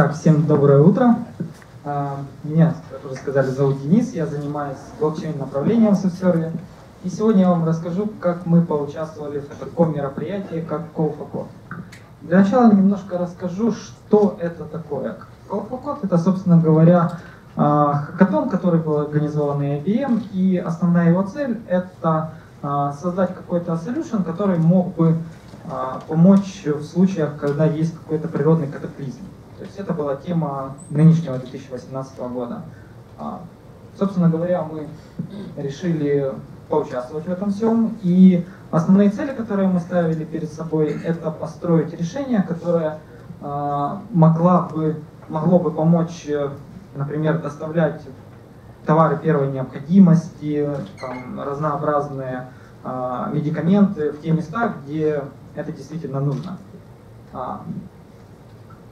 Итак, всем доброе утро. А, меня, как уже сказали, зовут Денис, я занимаюсь блокчейн направлением в SoftServe. И сегодня я вам расскажу, как мы поучаствовали в таком мероприятии, как Call. Для начала немножко расскажу, что это такое. Call это, собственно говоря, а, хакатон, который был организован IBM, и основная его цель это а, создать какой-то solution, который мог бы помочь в случаях, когда есть какой-то природный катаклизм. То есть это была тема нынешнего 2018 года. Собственно говоря, мы решили поучаствовать в этом всем, и основные цели, которые мы ставили перед собой, это построить решение, которое могла бы, могло бы помочь например, доставлять товары первой необходимости, там, разнообразные э, медикаменты в те места, где это действительно нужно.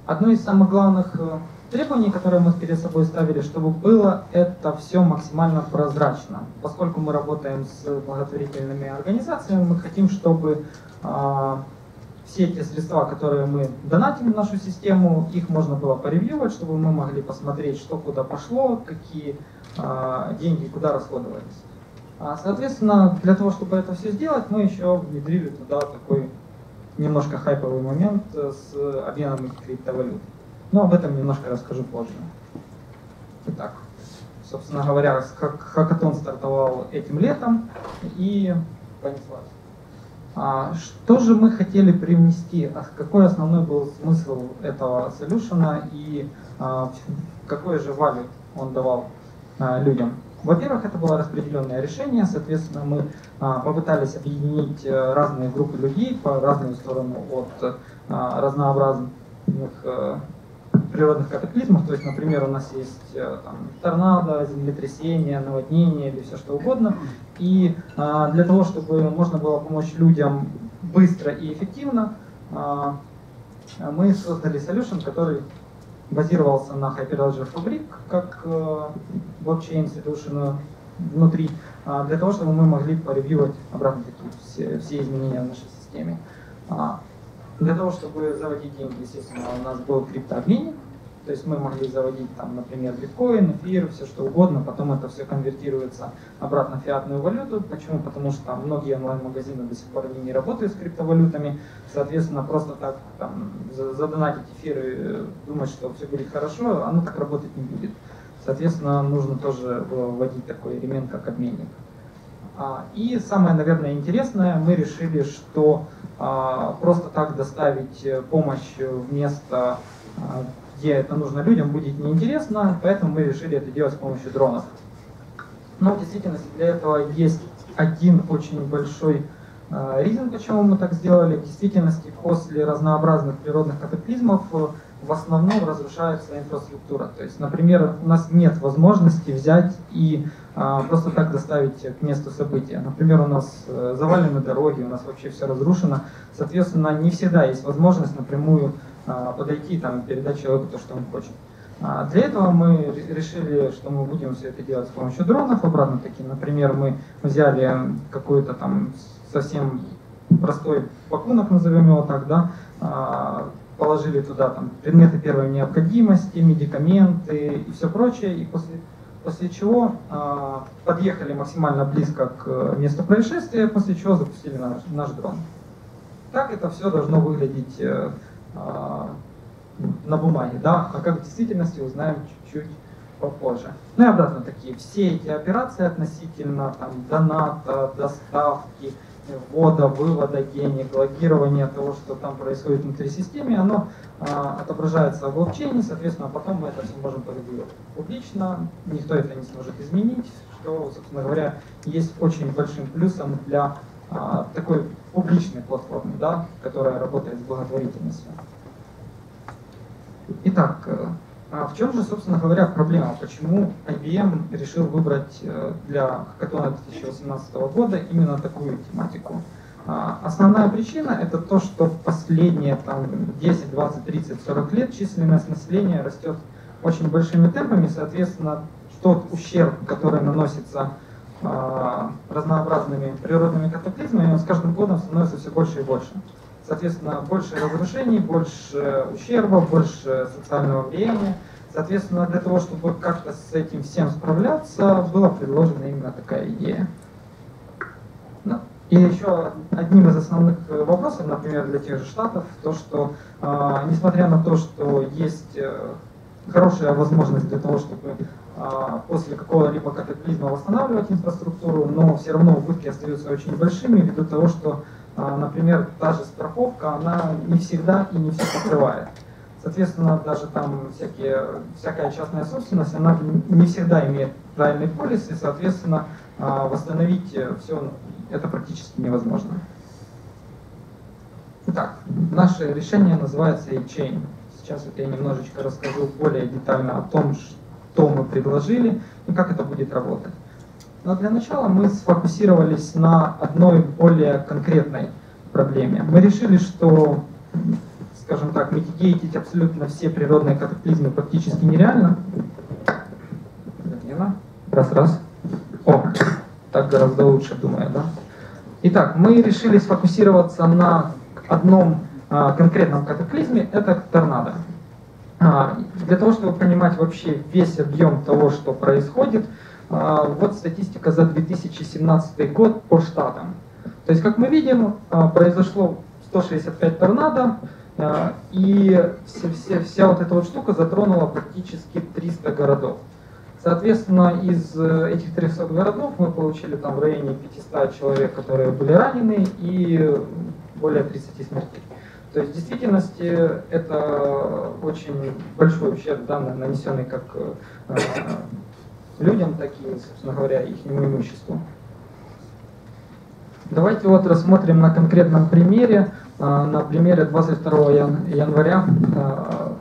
А, одно из самых главных э, требований, которые мы перед собой ставили, чтобы было это все максимально прозрачно. Поскольку мы работаем с благотворительными организациями, мы хотим, чтобы э, все эти средства, которые мы донатим в нашу систему, их можно было поревьювать, чтобы мы могли посмотреть, что куда пошло, какие э, деньги куда расходовались. А, соответственно, для того, чтобы это все сделать, мы еще внедрили туда такой немножко хайповый момент с обменом криптовалют. Но об этом немножко расскажу позже. Итак, собственно говоря, хакатон стартовал этим летом и понеслась. А, что же мы хотели привнести? А какой основной был смысл этого солюшена и а, какой же value он давал людям? Во-первых, это было распределенное решение, соответственно, мы попытались объединить э, разные группы людей по разную сторону от разнообразных э, природных катаклизмов, то есть, например, у нас есть э, там, торнадо, землетрясение, наводнение или все что угодно, и а, для того, чтобы можно было помочь людям быстро и эффективно, а, мы создали solution, который базировался на Hyperledger Fabric как а, блокчейн solution внутри, а, для того, чтобы мы могли поревьювать обратно такие все, все изменения в нашей системе. А, для того, чтобы заводить деньги, естественно, у нас был криптообменник, то есть мы могли заводить там, например, биткоин, эфир, все что угодно, потом это все конвертируется обратно в фиатную валюту. Почему? Потому что там многие онлайн-магазины до сих пор не работают с криптовалютами. Соответственно, просто так там, задонатить эфиры, думать, что все будет хорошо, оно так работать не будет. Соответственно, нужно тоже вводить такой элемент, как обменник. А, и самое, наверное, интересное, мы решили, что а, просто так доставить э, помощь в место, а, где это нужно людям, будет неинтересно, поэтому мы решили это делать с помощью дронов. Но в действительности для этого есть один очень большой Ризон, почему мы так сделали, в действительности после разнообразных природных катаклизмов э, в основном разрушается инфраструктура. То есть, например, у нас нет возможности взять и а, просто так доставить к месту события. Например, у нас а, завалены дороги, у нас вообще все разрушено. Соответственно, не всегда есть возможность напрямую подойти там, передать человеку то, что он хочет. А, для этого мы решили, что мы будем все это делать с помощью дронов. Обратно таки, например, мы взяли какую-то там совсем простой пакунок, назовем его так, да, а, положили туда там, предметы первой необходимости, медикаменты и все прочее, и после, после чего подъехали максимально близко к месту происшествия, после чего запустили наш, наш дрон. Так это все должно выглядеть э, на бумаге, да, а как в действительности узнаем чуть-чуть попозже. Ну и обратно такие, все эти операции относительно там, доната, доставки, ввода, вывода денег, логирования того, что там происходит внутри системы, оно а, отображается в блокчейне, соответственно, потом мы это все можем порегулировать публично, никто это не сможет изменить, что, собственно говоря, есть очень большим плюсом для а, такой публичной платформы, да, которая работает с благотворительностью. Итак, э, а в чем же, собственно говоря, проблема? Почему IBM решил выбрать э, для хакатона 2018 года именно такую тематику? А, основная причина это то, что последние там, 10, 20, 30, 40 лет численность населения растет очень большими темпами, соответственно, тот ущерб, который наносится а, разнообразными природными катаклизмами, он с каждым годом становится все больше и больше. Соответственно, больше разрушений, больше ущерба, больше социального влияния. Соответственно, для того, чтобы как-то с этим всем справляться, была предложена именно такая идея. Ну, и еще одним из основных вопросов, например, для тех же штатов, то, что э, несмотря на то, что есть э, хорошая возможность для того, чтобы после какого-либо катаклизма восстанавливать инфраструктуру, но все равно убытки остаются очень большими ввиду того, что, э, например, та же страховка, она не всегда и не все покрывает. Соответственно, даже там всякие, всякая частная собственность, она не всегда имеет правильный полис, и, соответственно, а, восстановить все это практически невозможно. Итак, наше решение называется A-Chain. Сейчас вот я немножечко расскажу более детально о том, что мы предложили и как это будет работать. Но для начала мы сфокусировались на одной более конкретной проблеме. Мы решили, что скажем так, митигейтить абсолютно все природные катаклизмы практически нереально. Раз, раз. О, так гораздо лучше, думаю, да? Итак, мы решили сфокусироваться на одном а, конкретном катаклизме, это торнадо. А, для того, чтобы понимать вообще весь объем того, что происходит, а, вот статистика за 2017 год по штатам. То есть, как мы видим, а, произошло 165 торнадо, и все, все, вся вот эта вот штука затронула практически 300 городов. Соответственно, из э, этих 300 городов мы получили там в районе 500 человек, которые были ранены, и более 30 смертей. То есть в действительности это очень большой ущерб, да, нанесенный как э, людям, так и, собственно говоря, их имуществу. Давайте вот рассмотрим на конкретном примере а, на примере 22 января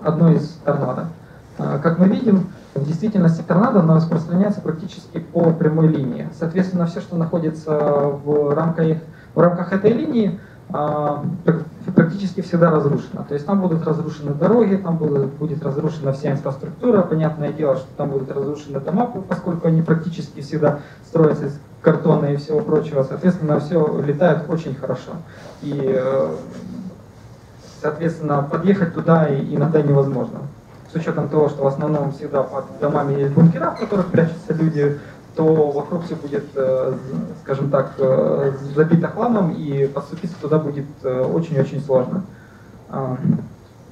одной из торнадо. Как мы видим, в действительности торнадо она распространяется практически по прямой линии. Соответственно, все, что находится в рамках, в рамках этой линии, практически всегда разрушено. То есть там будут разрушены дороги, там будет, будет разрушена вся инфраструктура. Понятное дело, что там будут разрушены дома, поскольку они практически всегда строятся из картона и всего прочего. Соответственно, все летает очень хорошо. И, э, соответственно, подъехать туда иногда невозможно. С учетом того, что в основном всегда под домами есть бункера, в которых прячутся люди, то вокруг все будет, э, скажем так, э, забито хламом, и подступиться туда будет очень-очень сложно. А,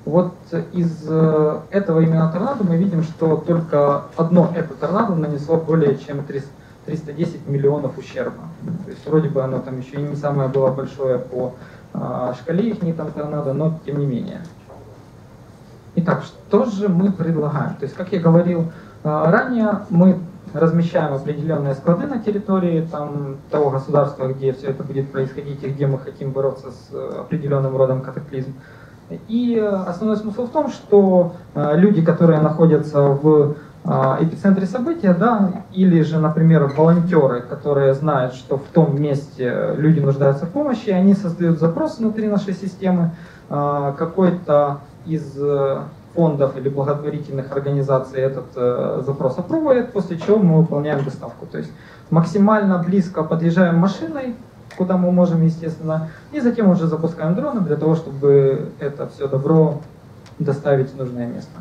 вот из этого именно торнадо мы видим, что только одно это торнадо нанесло более чем 300 310 миллионов ущерба. То есть вроде бы оно там еще и не самое было большое по а, шкале их не там торнадо, но тем не менее. Итак, что же мы предлагаем? То есть, как я говорил а, ранее, мы размещаем определенные склады на территории там, того государства, где все это будет происходить и где мы хотим бороться с э, определенным родом катаклизм. И э, основной смысл в том, что э, люди, которые находятся в эпицентре события, да, или же, например, волонтеры, которые знают, что в том месте люди нуждаются в помощи, они создают запрос внутри нашей системы, какой-то из фондов или благотворительных организаций этот э, запрос опробует, после чего мы выполняем доставку. То есть максимально близко подъезжаем машиной, куда мы можем, естественно, и затем уже запускаем дроны для того, чтобы это все добро доставить в нужное место.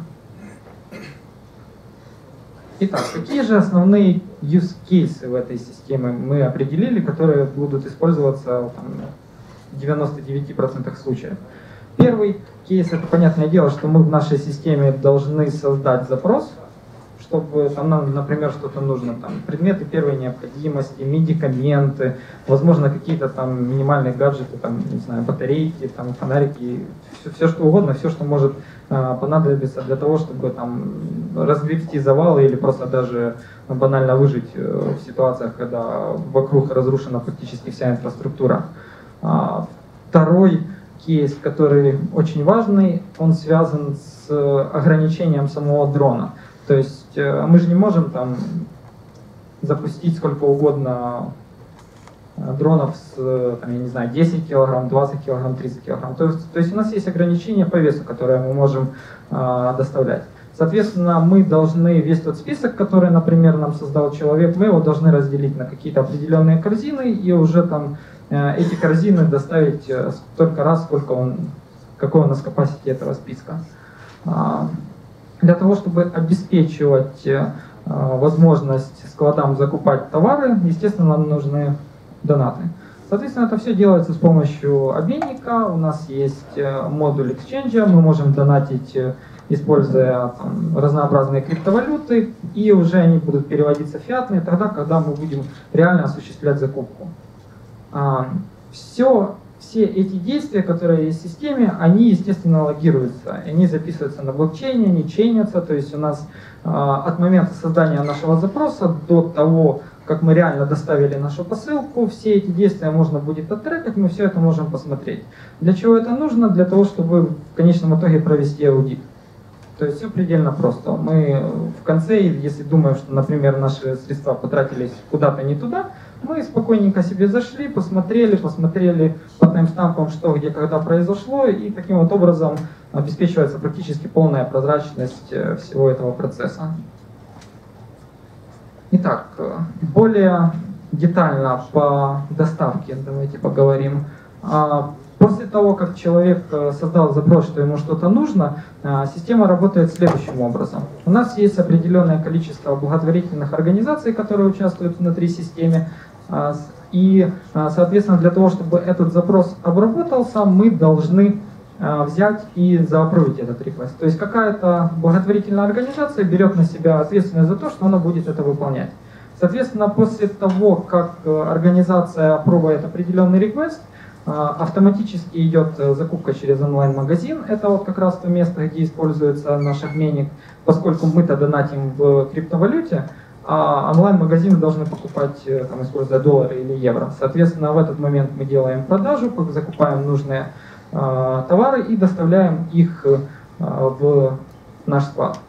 Итак, какие же основные use cases в этой системе мы определили, которые будут использоваться там, в 99% случаев? Первый кейс, это понятное дело, что мы в нашей системе должны создать запрос, чтобы там нам, например, что-то нужно, там, предметы первой необходимости, медикаменты, возможно, какие-то там минимальные гаджеты, там, не знаю, батарейки, там, фонарики, все, все что угодно, все, что может э, понадобиться для того, чтобы там разгребсти завалы или просто даже банально выжить э, в ситуациях, когда вокруг разрушена практически вся инфраструктура. А, второй кейс, который очень важный, он связан с ограничением самого дрона. То есть э, мы же не можем там запустить сколько угодно э, дронов с, там, я не знаю, 10 килограмм, 20 килограмм, 30 килограмм. То есть, то есть у нас есть ограничения по весу, которые мы можем э, доставлять. Соответственно, мы должны весь тот список, который, например, нам создал человек, мы его должны разделить на какие-то определенные корзины и уже там эти корзины доставить столько раз, сколько он, какой у нас capacity этого списка. А, для того, чтобы обеспечивать возможность складам закупать товары, естественно, нам нужны донаты. Соответственно, это все делается с помощью обменника. У нас есть э, модуль Exchange, мы можем донатить, э, используя там, разнообразные криптовалюты, и уже они будут переводиться в фиатные тогда, когда мы будем реально осуществлять закупку. А, все, все эти действия, которые есть в системе, они, естественно, логируются. Они записываются на блокчейне, они чейнятся, то есть у нас а, от момента создания нашего запроса до того, как мы реально доставили нашу посылку, все эти действия можно будет оттрекать, мы все это можем посмотреть. Для чего это нужно? Для того, чтобы в конечном итоге провести аудит. То есть все предельно просто. Мы в конце, если думаем, что, например, наши средства потратились куда-то не туда, мы спокойненько себе зашли, посмотрели, посмотрели по таймстампам, что где когда произошло, и таким вот образом обеспечивается практически полная прозрачность э, всего этого процесса. Итак, более детально по доставке давайте поговорим. А, после того, как человек э, создал запрос, что ему что-то нужно, система работает следующим образом. У нас есть определенное количество благотворительных организаций, которые участвуют внутри системы. А, и, соответственно, для того, чтобы этот запрос обработался, мы должны Э, взять и заапрувить этот реквест. То есть какая-то благотворительная организация берет на себя ответственность за то, что она будет это выполнять. Соответственно, после того, как э, организация опробует определенный реквест, э, автоматически идет закупка через онлайн-магазин. Это вот как раз то место, где используется наш обменник, поскольку мы-то донатим в криптовалюте, а онлайн-магазины должны покупать, там, используя доллары или евро. Соответственно, в этот момент мы делаем продажу, закупаем нужные Э, товары и доставляем их э, в наш склад.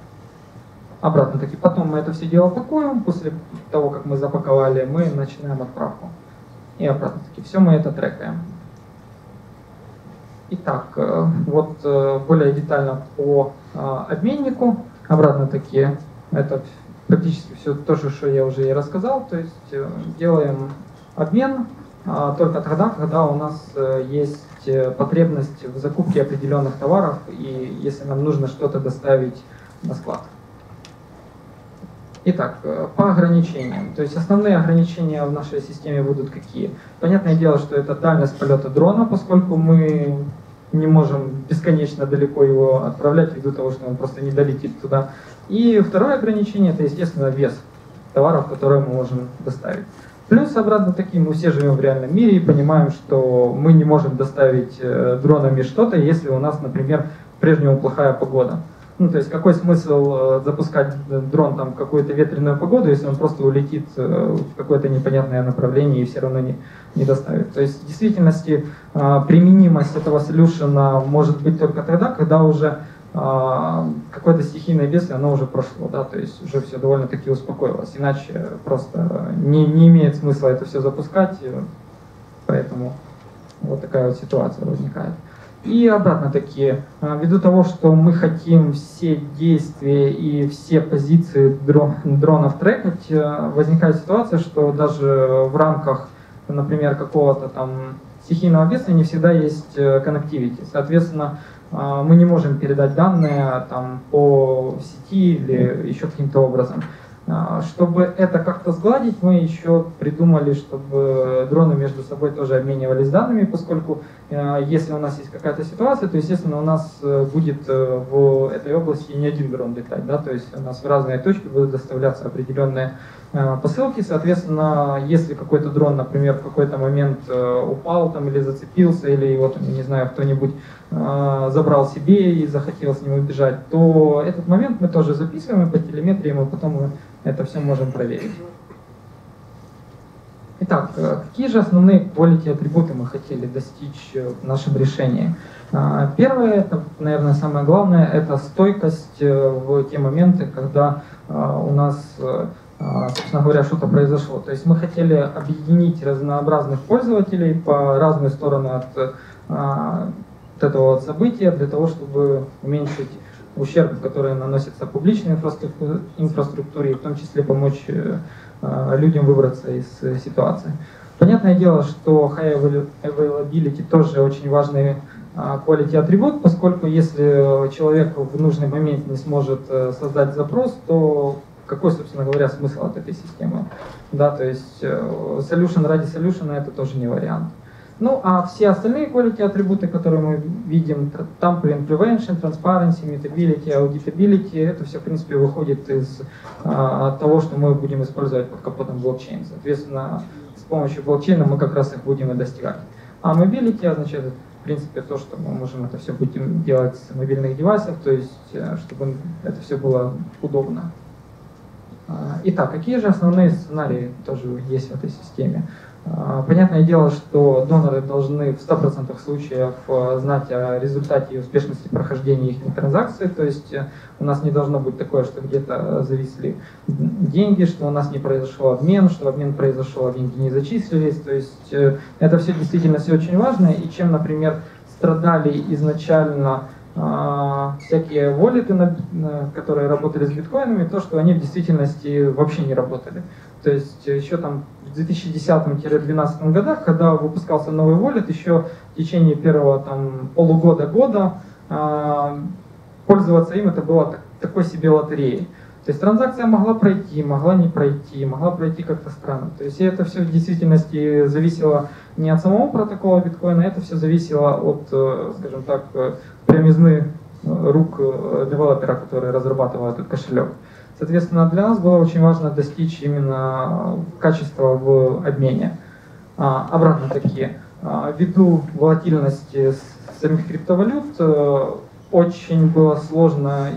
Обратно таки, потом мы это все дело пакуем, после того, как мы запаковали, мы начинаем отправку. И обратно таки, все мы это трекаем. Итак, э, вот более детально по обменнику. Обратно таки, это практически все то же, что я уже и рассказал. То есть делаем обмен только тогда, когда у нас есть Э, потребность в закупке определенных товаров и если нам нужно что-то доставить на склад. Итак, э, по ограничениям. То есть основные ограничения в нашей системе будут какие? Понятное дело, что это дальность полета дрона, поскольку мы не можем бесконечно далеко его отправлять ввиду того, что он просто не долетит туда. И второе ограничение это, естественно, вес товаров, которые мы можем доставить. Плюс обратно таки мы все живем в реальном мире и понимаем, что мы не можем доставить э, дронами что-то, если у нас, например, прежнему плохая погода. Ну, то есть какой смысл э, запускать дрон там в какую-то ветреную погоду, если он просто улетит э, в какое-то непонятное направление и все равно не, не доставит. То есть в действительности применимость этого солюшена может быть только тогда, когда уже а, какое-то стихийное бедствие, оно уже прошло, да, то есть уже все довольно-таки успокоилось. Иначе просто не, не имеет смысла это все запускать, поэтому вот такая вот ситуация возникает. И обратно таки, а, ввиду того, что мы хотим все действия и все позиции дрон, дронов трекать, а, возникает ситуация, что даже в рамках, например, какого-то там стихийного бедствия не всегда есть коннективити. Соответственно, а, мы не можем передать данные там, по сети или еще каким-то образом. А, чтобы это как-то сгладить, мы еще придумали, чтобы дроны между собой тоже обменивались данными, поскольку а, если у нас есть какая-то ситуация, то, естественно, у нас э, будет э, в этой области не один дрон летать, да, то есть у нас в разные точки будут доставляться определенные посылки. Соответственно, если какой-то дрон, например, в какой-то момент э, упал там или зацепился, или его, там, не знаю, кто-нибудь э, забрал себе и захотел с ним убежать, то этот момент мы тоже записываем и по телеметрии мы потом это все можем проверить. Итак, какие же основные quality атрибуты мы хотели достичь в нашем решении? Первое, это, наверное, самое главное, это стойкость в те моменты, когда у нас собственно говоря, что-то произошло. То есть мы хотели объединить разнообразных пользователей по разные стороны от, а, от этого события для того, чтобы уменьшить ущерб, который наносится публичной инфраструктуре, и в том числе помочь а, людям выбраться из ситуации. Понятное дело, что high availability тоже очень важный а, quality атрибут, поскольку если человек в нужный момент не сможет э, создать запрос, то какой, собственно говоря, смысл от этой системы? Да, то есть э, solution ради solution это тоже не вариант. Ну, а все остальные quality атрибуты, которые мы видим, там prevention, transparency, mutability, auditability, это все, в принципе, выходит из а, того, что мы будем использовать под капотом блокчейн. Соответственно, с помощью блокчейна мы как раз их будем и достигать. А mobility означает в принципе, то, что мы можем это все будем делать с мобильных девайсов, то есть, э, чтобы это все было удобно. А, итак, какие же основные сценарии тоже есть в этой системе? А, понятное дело, что доноры должны в 100% случаев э, знать о результате и успешности прохождения их транзакций, то есть э, у нас не должно быть такое, что где-то зависли деньги, что у нас не произошел обмен, что обмен произошел, а деньги не зачислились. То есть э, это все действительно все очень важно. И чем, например, страдали изначально всякие воллеты, которые работали с биткоинами, то, что они в действительности вообще не работали. То есть еще там в 2010-2012 годах, когда выпускался новый воллет, еще в течение первого там, полугода-года а, пользоваться им это было так, такой себе лотереей. То есть транзакция могла пройти, могла не пройти, могла пройти как-то странно. То есть это все в действительности зависело не от самого протокола биткоина, это все зависело от, э, скажем так, э, прямизны э, рук девелопера, который разрабатывал этот кошелек. Соответственно, для нас было очень важно достичь именно качества в обмене. А, обратно такие. А, ввиду волатильности самих криптовалют, очень было сложно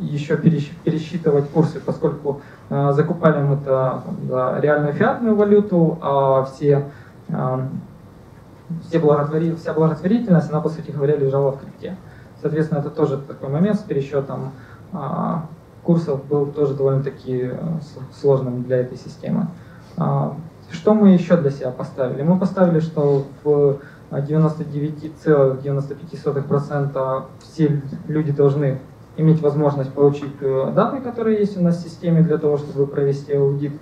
еще пересчитывать курсы, поскольку э, закупали мы это за реальную фиатную валюту, а все, э, все благотвори, вся благотворительность, она, по сути говоря, лежала в крипте. Соответственно, это тоже такой момент с пересчетом э, курсов был тоже довольно-таки сложным для этой системы. Что мы еще для себя поставили? Мы поставили, что в 99,95% все люди должны иметь возможность получить э, данные, которые есть у нас в системе для того, чтобы провести аудит.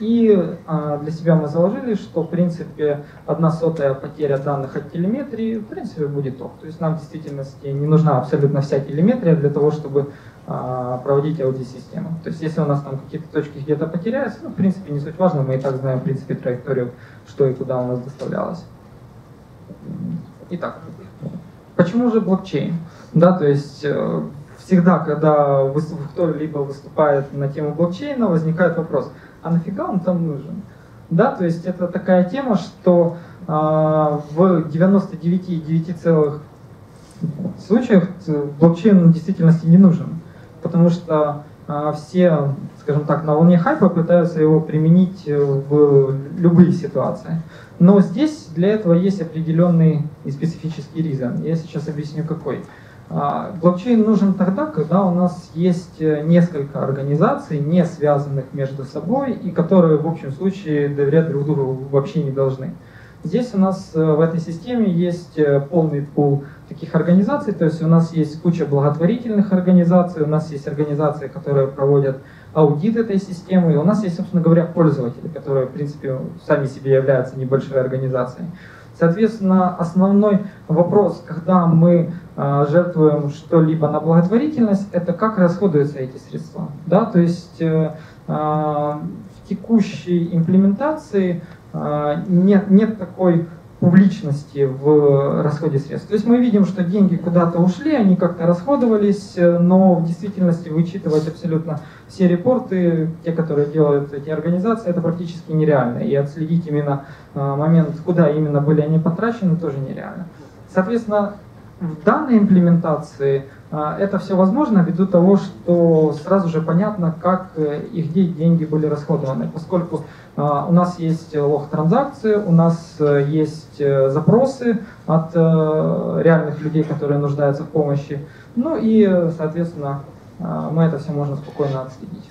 И а, для себя мы заложили, что в принципе одна сотая потеря данных от телеметрии в принципе будет ок. То есть нам в действительности не нужна абсолютно вся телеметрия для того, чтобы а, проводить аудиосистему. То есть если у нас там какие-то точки где-то потеряются, ну, в принципе не суть важно, мы и так знаем в принципе траекторию, что и куда у нас доставлялось. Итак, почему же блокчейн? Да, то есть э, всегда, когда кто-либо выступает на тему блокчейна, возникает вопрос, а нафига он там нужен? Да, то есть это такая тема, что э, в 99,9 случаях блокчейн в действительности не нужен, потому что э, все, скажем так, на волне хайпа пытаются его применить в любые ситуации. Но здесь для этого есть определенный и специфический ризон. Я сейчас объясню какой. А, блокчейн нужен тогда, когда у нас есть э, несколько организаций, не связанных между собой, и которые в общем случае доверять друг другу вообще не должны. Здесь у нас э, в этой системе есть э, полный пул таких организаций, то есть у нас есть куча благотворительных организаций, у нас есть организации, которые проводят аудит этой системы, и у нас есть, собственно говоря, пользователи, которые, в принципе, сами себе являются небольшой организацией. Соответственно, основной вопрос, когда мы жертвуем что-либо на благотворительность, это как расходуются эти средства. Да? То есть э, э, в текущей имплементации э, нет, нет такой публичности в расходе средств. То есть мы видим, что деньги куда-то ушли, они как-то расходовались, э, но в действительности вычитывать абсолютно все репорты, те, которые делают эти организации, это практически нереально. И отследить именно момент, куда именно были они потрачены, тоже нереально. Соответственно, в данной имплементации а, это все возможно ввиду того, что сразу же понятно, как э, и где деньги были расходованы, поскольку а, у нас есть лог транзакции, у нас э, есть э, запросы от реальных людей, которые нуждаются в помощи, ну и, соответственно, а, мы это все можем спокойно отследить.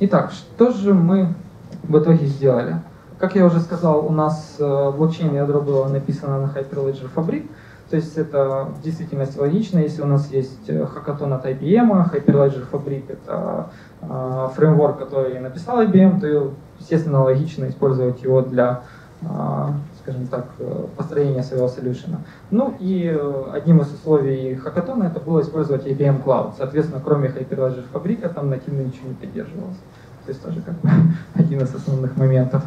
Итак, что же мы в итоге сделали? Как я уже сказал, у нас блокчейн ядро было написано на Hyperledger Fabric, то есть это в действительности логично, если у нас есть э, хакатон от IBM, Hyperledger Fabric — это э, фреймворк, который написал IBM, то естественно, логично использовать его для скажем так, э, построения своего солюшена. Ну и э, одним из условий хакатона это было использовать IBM Cloud. Соответственно, кроме Hyperledger фабрика там нативно ничего не поддерживалось. То есть тоже как бы один из основных моментов.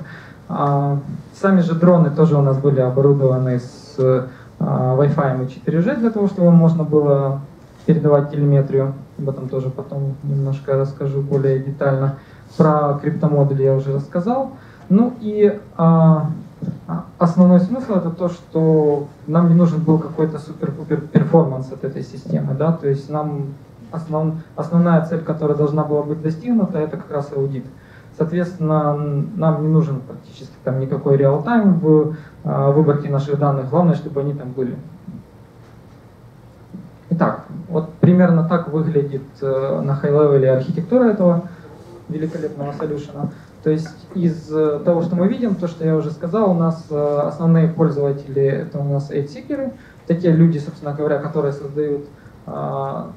А, сами же дроны тоже у нас были оборудованы с а, Wi-Fi и 4G для того, чтобы можно было передавать телеметрию. Об этом тоже потом немножко расскажу более детально. Про криптомодули я уже рассказал. Ну и а, основной смысл это то, что нам не нужен был какой-то супер-пупер performance от этой системы, да, то есть нам основ, основная цель, которая должна была быть достигнута, это как раз аудит. Соответственно, нам не нужен практически там никакой real-time в э, выборке наших данных, главное, чтобы они там были. Итак, вот примерно так выглядит э, на high-level е архитектура этого великолепного солюшена. То есть из э, того, что мы видим, то, что я уже сказал, у нас э, основные пользователи это у нас эйдсикеры, такие люди, собственно говоря, которые создают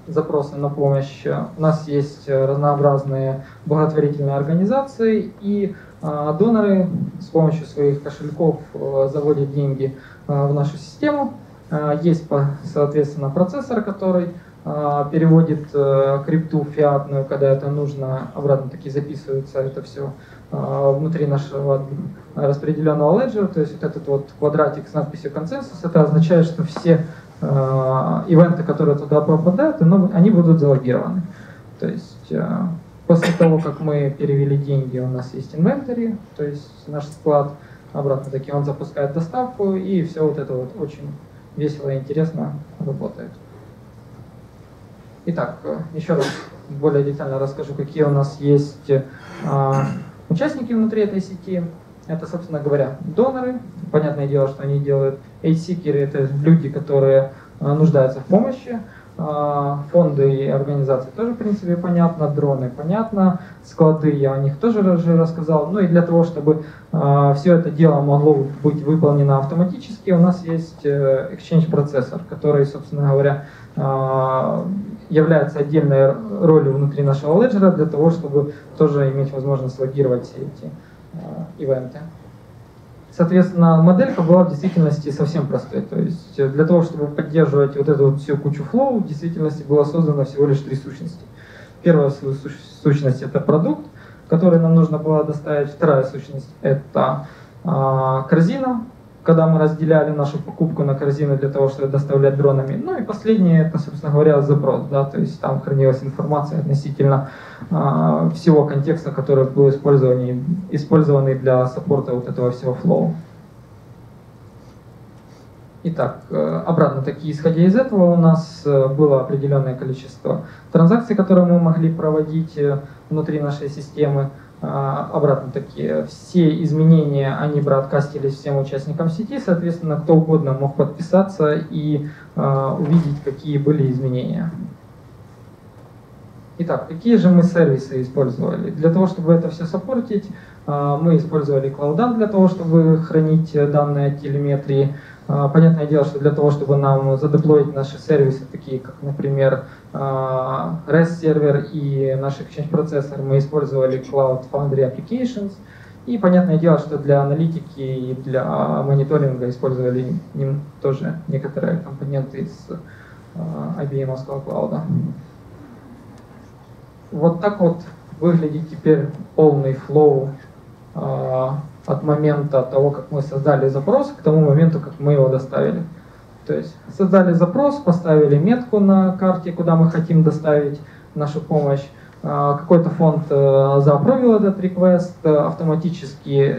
запросы на помощь. У нас есть разнообразные благотворительные организации и доноры с помощью своих кошельков заводят деньги в нашу систему. Есть, соответственно, процессор, который переводит крипту фиатную, когда это нужно, обратно таки записывается это все а, внутри нашего распределенного леджера, то есть вот этот вот квадратик с надписью консенсус, это означает, что все э, ивенты, которые туда попадают, они будут залогированы. То есть э, после того, как мы перевели деньги, у нас есть инвентарь, то есть наш склад, обратно таки он запускает доставку, и все вот это вот очень весело и интересно работает. Итак, еще раз более детально расскажу, какие у нас есть Участники внутри этой сети это, собственно говоря, доноры. Понятное дело, что они делают. Эйсикеры — это люди, которые а, нуждаются в помощи. А, фонды и организации тоже, в принципе, понятно. Дроны понятно. Склады я о них тоже уже рассказал. Ну и для того, чтобы а, все это дело могло быть выполнено автоматически, у нас есть э, Exchange процессор, который, собственно говоря, является отдельной ролью внутри нашего леджера для того, чтобы тоже иметь возможность логировать все эти э, ивенты. Соответственно, моделька была в действительности совсем простой. То есть для того, чтобы поддерживать вот эту вот всю кучу флоу, в действительности было создано всего лишь три сущности. Первая сущность это продукт, который нам нужно было доставить. Вторая сущность это а, корзина, когда мы разделяли нашу покупку на корзины для того, чтобы доставлять дронами. Ну и последнее, это, собственно говоря, запрос, да, то есть там хранилась информация относительно э, всего контекста, который был использован, использованный для саппорта вот этого всего флоу. Итак, э, обратно таки, исходя из этого, у нас э, было определенное количество транзакций, которые мы могли проводить э, внутри нашей системы. А, обратно такие все изменения, они бродкастились всем участникам сети, соответственно, кто угодно мог подписаться и а, увидеть, какие были изменения. Итак, какие же мы сервисы использовали? Для того, чтобы это все сопортить, а, мы использовали Cloud для того, чтобы хранить данные от телеметрии. А, понятное дело, что для того, чтобы нам задеплоить наши сервисы, такие как, например, а, REST сервер и наш Exchange процессор, мы использовали Cloud Foundry Applications. И понятное дело, что для аналитики и для мониторинга использовали ним тоже некоторые компоненты из а, IBM Cloud. Вот так вот выглядит теперь полный флоу от момента того, как мы создали запрос, к тому моменту, как мы его доставили. То есть создали запрос, поставили метку на карте, куда мы хотим доставить нашу помощь. А, какой-то фонд э, заапровил этот реквест, автоматически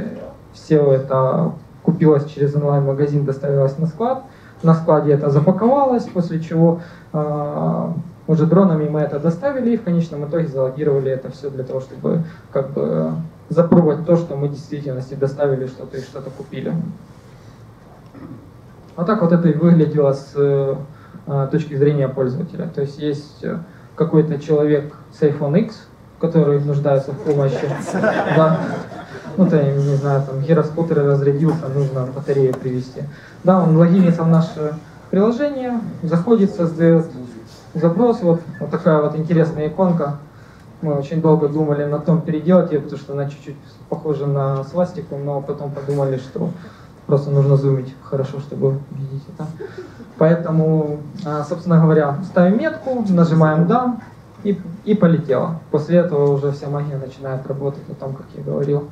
все это купилось через онлайн-магазин, доставилось на склад. На складе это запаковалось, после чего а, уже дронами мы это доставили и в конечном итоге залогировали это все для того, чтобы как бы запробовать то, что мы в действительности доставили что-то и что-то купили. Вот так вот это и выглядело с э, точки зрения пользователя. То есть есть э, какой-то человек с iPhone X, который нуждается в помощи. Да. Ну, то, не знаю, там гироскутер разрядился, нужно батарею привезти. Да, он логинится в наше приложение, заходит, создает запрос, вот, вот такая вот интересная иконка. Мы очень долго думали на том, переделать ее, потому что она чуть-чуть похожа на свастику, но потом подумали, что просто нужно зумить хорошо, чтобы видеть это. Поэтому, а, собственно говоря, ставим метку, нажимаем «Да», и, и полетело. После этого уже вся магия начинает работать о том, как я говорил.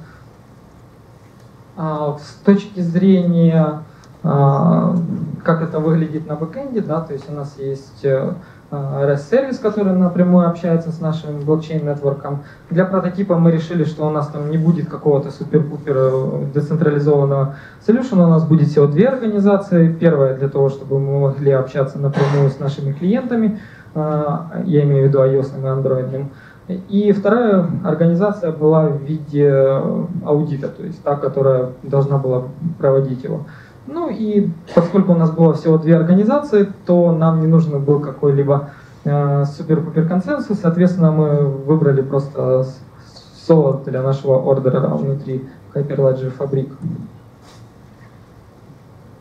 А, с точки зрения, а, как это выглядит на бэкэнде, да, то есть у нас есть э, REST-сервис, который напрямую общается с нашим блокчейн-нетворком. Для прототипа мы решили, что у нас там не будет какого-то супер-пупер э, децентрализованного solution, у нас будет всего две организации. Первая для того, чтобы мы могли общаться напрямую с нашими клиентами, а, я имею в виду iOS и Android. И вторая организация была в виде аудита, то есть та, которая должна была проводить его. Ну и поскольку у нас было всего две организации, то нам не нужен был какой-либо э, супер-пупер консенсус. Соответственно, мы выбрали просто соло для нашего ордера внутри Hyperledger Fabric.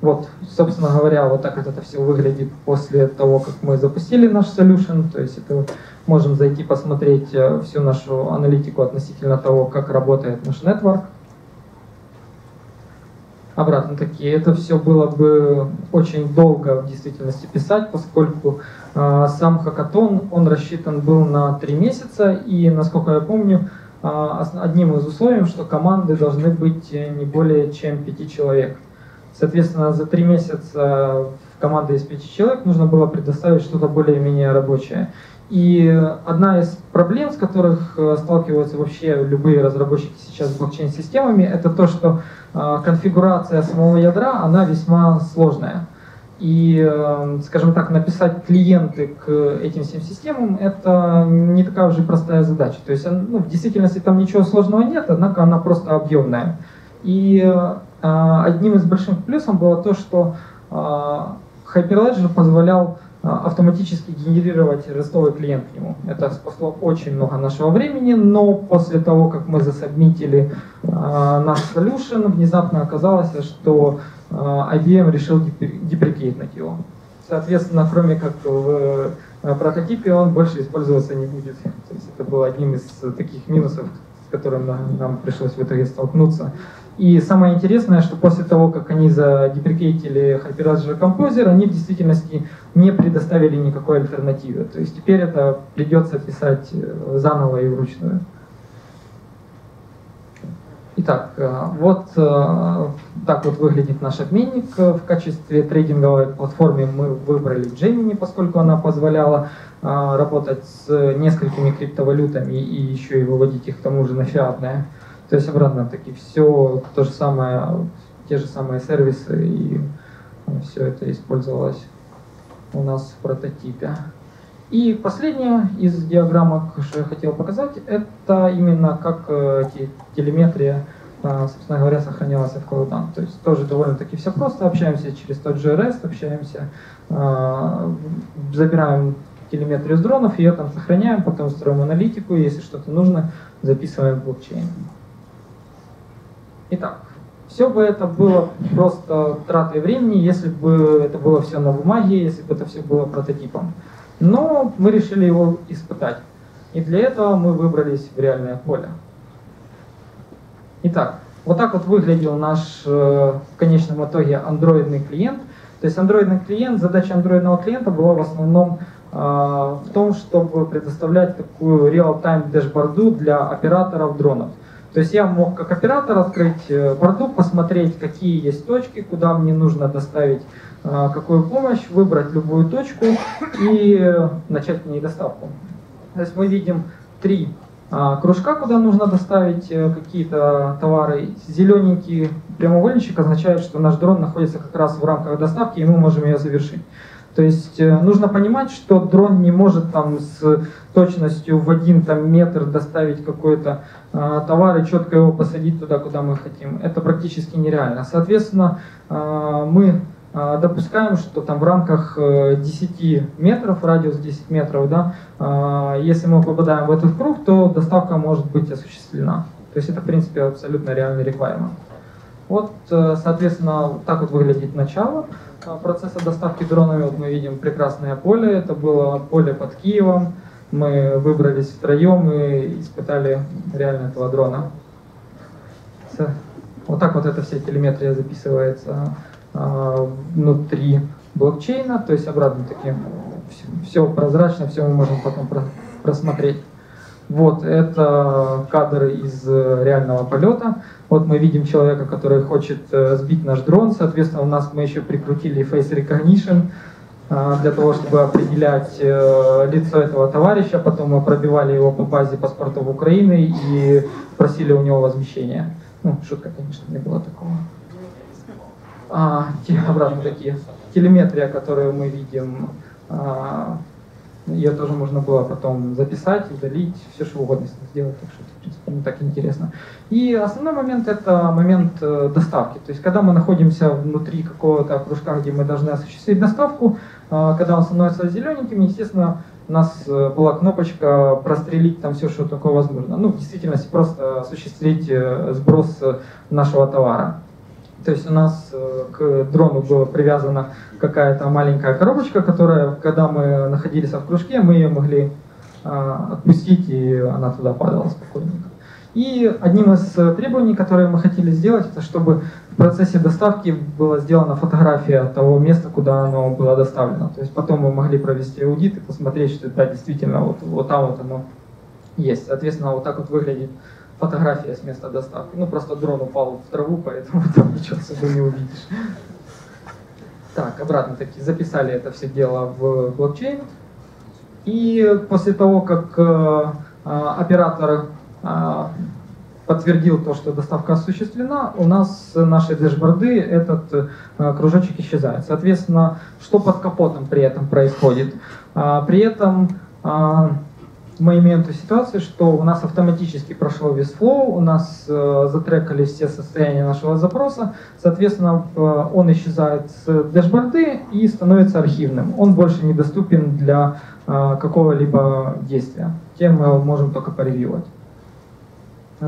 Вот, собственно говоря, вот так вот это все выглядит после того, как мы запустили наш solution. То есть это можем зайти посмотреть э, всю нашу аналитику относительно того, как работает наш network. Обратно таки, это все было бы очень долго в действительности писать, поскольку э, сам хакатон, он рассчитан был на три месяца, и, насколько я помню, э, одним из условий, что команды должны быть не более чем пяти человек. Соответственно, за три месяца в команде из пяти человек нужно было предоставить что-то более-менее рабочее. И одна из проблем, с которых э, сталкиваются вообще любые разработчики сейчас с блокчейн-системами, это то, что э, конфигурация самого ядра, она весьма сложная. И, э, скажем так, написать клиенты к этим всем системам – это не такая уже простая задача. То есть, ну, в действительности там ничего сложного нет, однако она просто объемная. И одним из больших плюсов было то, что Hyperledger позволял а, автоматически генерировать ростовый клиент к нему. Это спасло очень много нашего времени, но после того, как мы засобмитили э, наш solution, внезапно оказалось, что э, IBM решил деприкейтнуть его. Соответственно, кроме как в э, прототипе, он больше использоваться не будет. То есть это был одним из таких минусов, которым нам, пришлось в итоге столкнуться. И самое интересное, что после того, как они задеприкейтили Hyperledger Composer, они в действительности не предоставили никакой альтернативы. То есть теперь это придется писать э, заново и вручную. Итак, э, вот э, так вот выглядит наш обменник. В качестве трейдинговой платформы мы выбрали Gemini, поскольку она позволяла работать с несколькими криптовалютами и еще и выводить их к тому же на фиатное. То есть обратно таки все то же самое, те же самые сервисы и все это использовалось у нас в прототипе. И последнее из диаграммок, что я хотел показать, это именно как э, телеметрия, э, собственно говоря, сохранялась в Cloud То есть тоже довольно-таки все просто, общаемся через тот же REST, общаемся, э, забираем телеметрию с дронов, ее там сохраняем, потом строим аналитику, если что-то нужно, записываем в блокчейн. Итак, все бы это было просто тратой времени, если бы это было все на бумаге, если бы это все было прототипом. Но мы решили его испытать. И для этого мы выбрались в реальное поле. Итак, вот так вот выглядел наш э, в конечном итоге андроидный клиент. То есть андроидный клиент, задача андроидного клиента была в основном э, в том, чтобы предоставлять такую real-time дашборду для операторов дронов. То есть я мог как оператор открыть э, борду, посмотреть, какие есть точки, куда мне нужно доставить какую помощь, выбрать любую точку и начать к ней доставку. То есть мы видим три а, кружка, куда нужно доставить э, какие-то товары. Зелененький прямоугольничек означает, что наш дрон находится как раз в рамках доставки, и мы можем ее завершить. То есть э, нужно понимать, что дрон не может там с точностью в один там, метр доставить какой-то э, товар и четко его посадить туда, куда мы хотим. Это практически нереально. Соответственно, э, мы э, допускаем, что там в рамках 10 метров, радиус 10 метров, да, если мы попадаем в этот круг, то доставка может быть осуществлена. То есть это, в принципе, абсолютно реальный requirement. Вот, соответственно, так вот выглядит начало. А, процесса доставки дронами вот мы видим прекрасное поле. Это было поле под Киевом. мы выбрались втроем и испытали реально этого дрона. Вот так вот эта вся телеметрия записывается э, внутри блокчейна, то есть обратно таки все, прозрачно, все мы можем потом про, просмотреть. Вот, это кадр из реального полета. Вот мы видим человека, который хочет э, сбить наш дрон. Соответственно, у нас мы еще прикрутили face recognition э, для того, чтобы определять э, лицо этого товарища. Потом мы пробивали его по базе паспортов Украины и просили у него возмещения. Ну, шутка, конечно, не было такого. А, обратно такие. Телеметрия, которую мы видим, а, ее тоже можно было потом записать, удалить, все что угодно сделать, так что это, в принципе, не так интересно. И основной момент это момент э, доставки. То есть, когда мы находимся внутри какого-то кружка, где мы должны осуществить доставку, э, когда он становится зелененьким, естественно, у нас э, была кнопочка прострелить там все, что такое возможно. Ну, в действительности просто осуществить э, сброс нашего товара. То есть у нас э, к дрону была привязана какая-то маленькая коробочка, которая, когда мы находились в кружке, мы ее могли отпустить, и она туда падала спокойненько. И одним из требований, которые мы хотели сделать, это чтобы в процессе доставки была сделана фотография того места, куда оно было доставлено. То есть потом мы могли провести аудит и посмотреть, что да, действительно вот, вот там вот оно есть. Соответственно, вот так вот выглядит фотография с места доставки. Ну, просто дрон упал в траву, поэтому там ничего особо не увидишь. Так, обратно таки записали это все дело в блокчейн. И после того, как э, э, оператор э, подтвердил то, что доставка осуществлена, у нас наши дэшборды, этот э, кружочек исчезает. Соответственно, что под капотом при этом происходит? А, при этом а, мы имеем ту ситуацию, что у нас автоматически прошел весь флоу, у нас э, затрекались все состояния нашего запроса, соответственно, э, он исчезает с дэшборды и становится архивным. Он больше недоступен для э, какого-либо действия. Тем мы можем только поревьювать.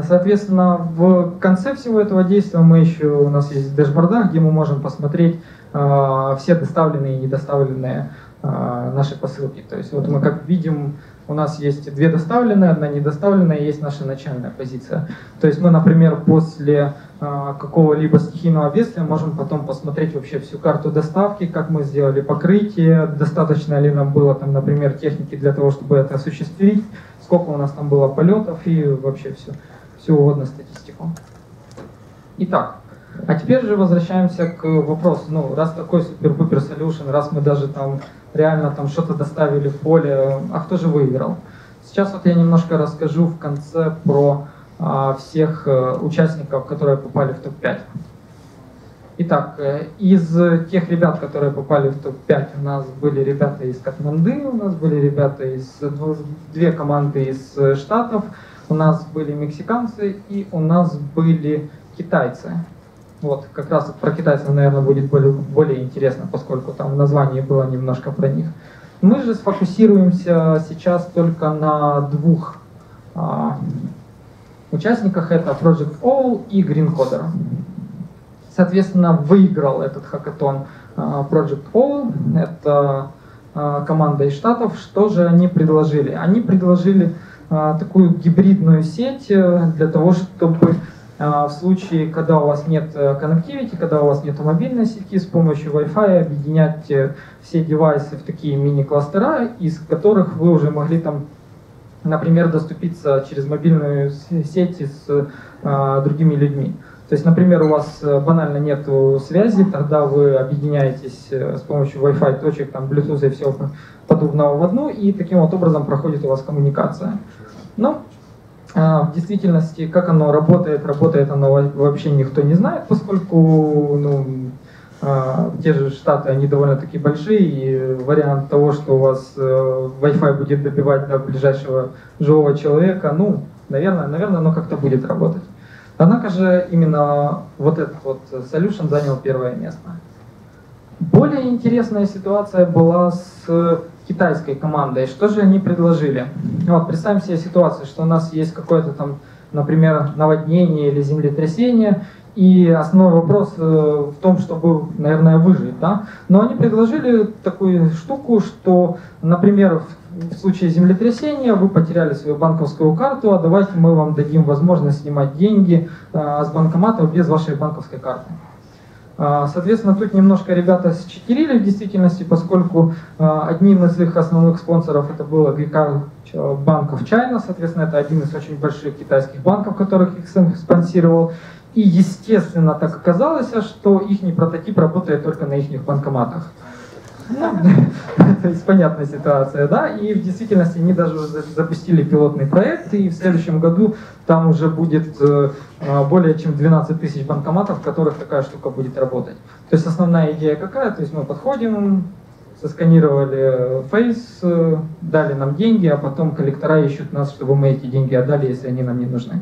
Соответственно, в конце всего этого действия мы еще, у нас есть дэшборда, где мы можем посмотреть э, все доставленные и недоставленные э, наши посылки. То есть вот мы как видим, у нас есть две доставленные, одна недоставленная, есть наша начальная позиция. То есть мы, например, после э, какого-либо стихийного бедствия можем потом посмотреть вообще всю карту доставки, как мы сделали покрытие, достаточно ли нам было, там, например, техники для того, чтобы это осуществить, сколько у нас там было полетов и вообще все всю угодно статистику. Итак, а теперь же возвращаемся к вопросу, ну, раз такой супер-пупер solution, раз мы даже там реально там что-то доставили в поле, а кто же выиграл? Сейчас вот я немножко расскажу в конце про а, всех а, участников, которые попали в топ-5. Итак, э, из тех ребят, которые попали в топ-5, у нас были ребята из Катманды, у нас были ребята из две команды из э, Штатов, у нас были мексиканцы и у нас были китайцы. Вот, как раз про китайцев, наверное, будет более, более интересно, поскольку там в названии было немножко про них. Мы же сфокусируемся сейчас только на двух а, участниках. Это Project All и Green Coder. Соответственно, выиграл этот хакатон а, Project All. Это а, команда из Штатов. Что же они предложили? Они предложили а, такую гибридную сеть э, для того, чтобы в случае, когда у вас нет connectivity, э, когда у вас нет мобильной сети, с помощью Wi-Fi объединять э, все девайсы в такие мини-кластера, из которых вы уже могли там, например, доступиться через мобильную сеть с а, другими людьми. То есть, например, у вас банально нет связи, тогда вы объединяетесь с помощью Wi-Fi точек, там, Bluetooth и всего подобного в одну, и таким вот образом проходит у вас коммуникация. Но а, в действительности, как оно работает, работает оно вообще никто не знает, поскольку ну, а, те же штаты, они довольно-таки большие, и вариант того, что у вас э, Wi-Fi будет добивать до ближайшего живого человека, ну, наверное, наверное, оно как-то будет работать. Однако же именно вот этот вот solution занял первое место. Более интересная ситуация была с китайской командой. Что же они предложили? Вот, представим себе ситуацию, что у нас есть какой-то там например, наводнение или землетрясение, и основной вопрос э, в том, чтобы, наверное, выжить. Да? Но они предложили такую штуку, что, например, в случае землетрясения вы потеряли свою банковскую карту, а давайте мы вам дадим возможность снимать деньги э, с банкомата без вашей банковской карты. Э, соответственно, тут немножко ребята счетерили в действительности, поскольку э, одним из их основных спонсоров это было Agricultural Bank of China, соответственно, это один из очень больших китайских банков, которых их спонсировал. И естественно так оказалось, что их прототип работает только на их банкоматах. То есть понятная ситуация, да, и в действительности они даже запустили пилотный проект, и в следующем году там уже будет э, а, более чем 12 тысяч банкоматов, в которых такая штука будет работать. То есть основная идея какая? То есть мы подходим, сосканировали фейс, э, дали нам деньги, а потом коллектора ищут нас, чтобы мы эти деньги отдали, если они нам не нужны.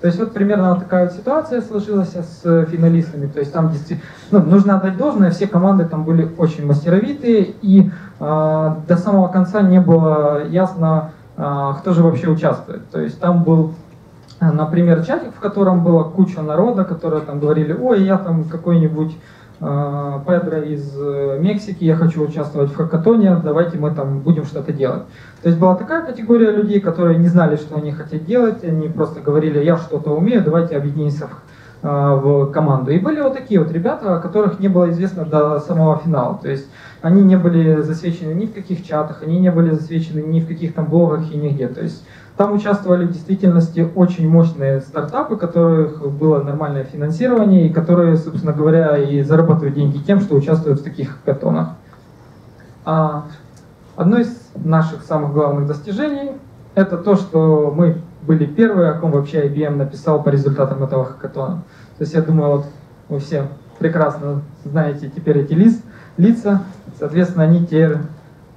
То есть вот примерно вот такая вот ситуация сложилась с э, финалистами. То есть там действительно, ну, нужно отдать должное, все команды там были очень мастеровитые, и э, до самого конца не было ясно, э, кто же вообще участвует. То есть там был, например, чатик, в котором была куча народа, которые там говорили, ой, я там какой-нибудь Педро из э, Мексики, я хочу участвовать в хакатоне, давайте мы там будем что-то делать. То есть была такая категория людей, которые не знали, что они хотят делать, они просто говорили, я что-то умею, давайте объединимся в, а, в команду. И были вот такие вот ребята, о которых не было известно до самого финала. То есть они не были засвечены ни в каких чатах, они не были засвечены ни в каких там блогах и нигде. То есть там участвовали в действительности очень мощные стартапы, у которых было нормальное финансирование и которые, собственно говоря, и зарабатывают деньги тем, что участвуют в таких хакатонах. А одно из наших самых главных достижений – это то, что мы были первые, о ком вообще IBM написал по результатам этого хакатона. То есть я думаю, вот вы все прекрасно знаете теперь эти лиц, лица, соответственно, они те а,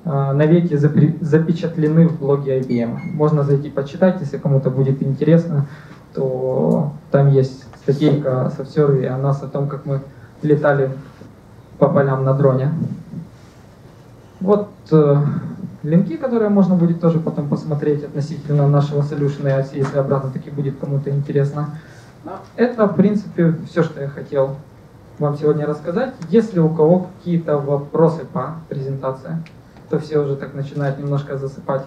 навеки запечатлены в блоге IBM. Можно зайти почитать, если кому-то будет интересно, то там есть статейка серви о нас, о том, как мы летали по полям на дроне. Вот э, линки, которые можно будет тоже потом посмотреть относительно нашего solution, если обратно таки будет кому-то интересно. Это, в принципе, все, что я хотел вам сегодня рассказать. Если у кого какие-то вопросы по презентации то все уже так начинают немножко засыпать.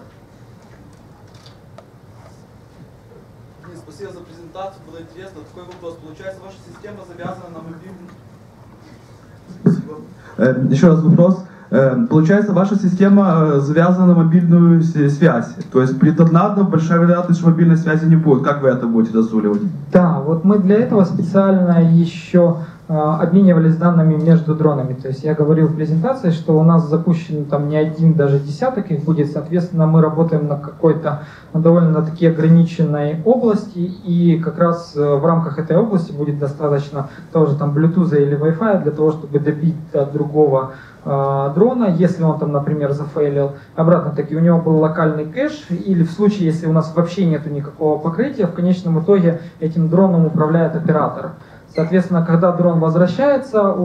Спасибо за презентацию, было интересно. Такой вопрос. Получается, ваша система завязана на мобильный... Спасибо. Э, еще раз вопрос. Э, получается, ваша система э, завязана на мобильную связь. То есть при торнадо большая вероятность, что мобильной связи не будет. Как вы это будете разруливать? Да, вот мы для этого специально еще обменивались данными между дронами. То есть я говорил в презентации, что у нас запущен там не один, даже десяток их будет. Соответственно, мы работаем на какой-то довольно-таки ограниченной области, и как раз э, в рамках этой области будет достаточно тоже там Bluetooth или Wi-Fi для того, чтобы добить от другого э, дрона, если он там, например, зафейлил. Обратно-таки у него был локальный кэш, или в случае, если у нас вообще нету никакого покрытия, в конечном итоге этим дроном управляет оператор. Соответственно, когда дрон возвращается,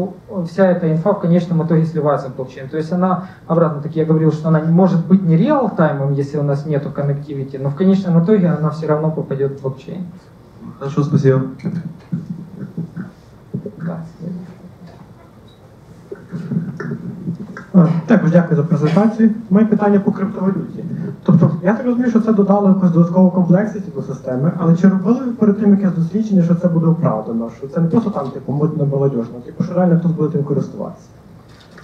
вся эта инфа в конечном итоге сливается в блокчейн. То есть она, обратно таки я говорил, что она может быть не реал-таймом, если у нас нету коннективити, но в конечном итоге она все равно попадет в блокчейн. Хорошо, спасибо. Да, Також дякую за презентацію. Моє питання по криптовалюті. Тобто, я так розумію, що це додало якусь додаткову комплексність до системи, але чи робили ви перед тим якесь дослідження, що це буде оправдано? Що це не просто там, типу, модно молодежно, типу, що реально хтось буде тим користуватися?